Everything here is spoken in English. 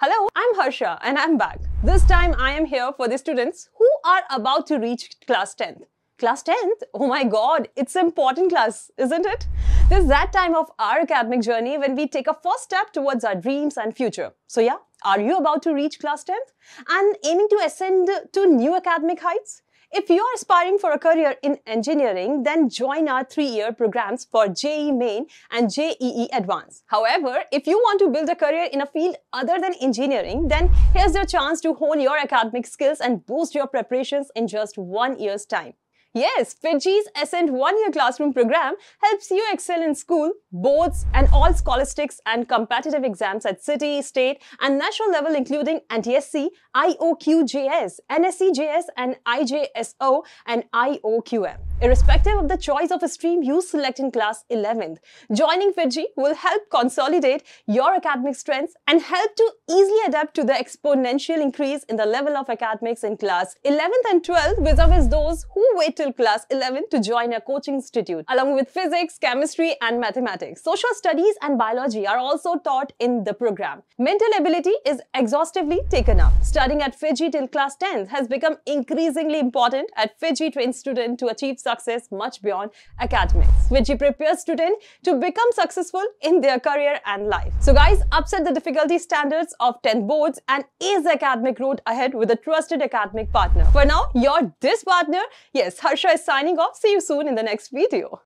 Hello, I'm Harsha and I'm back. This time I am here for the students who are about to reach class 10th. Class 10th? Oh my god, it's an important class, isn't it? This is that time of our academic journey when we take a first step towards our dreams and future. So yeah, are you about to reach class 10th and aiming to ascend to new academic heights? If you are aspiring for a career in engineering, then join our three-year programs for JEE Main and JEE Advanced. However, if you want to build a career in a field other than engineering, then here's your chance to hone your academic skills and boost your preparations in just one year's time. Yes, FIITJEE's Ascent one-year classroom program helps you excel in school, boards, and all scholastics and competitive exams at city, state, and national level including NTSE, IOQJS, NSEJS, and IJSO, and IOQM. Irrespective of the choice of a stream you select in class 11th, joining FIITJEE will help consolidate your academic strengths and help to easily adapt to the exponential increase in the level of academics in class 11th and 12th vis-a-vis those who wait till class 11 to join a coaching institute, along with physics, chemistry, and mathematics. Social studies and biology are also taught in the program. Mental ability is exhaustively taken up. Studying at FIITJEE till class 10th has become increasingly important at FIITJEE trained student to achieve success much beyond academics, which he prepares students to become successful in their career and life. So guys, upset the difficulty standards of 10th boards and ace the academic road ahead with a trusted academic partner. For now, you're this partner, yes, Harsha is signing off. See you soon in the next video.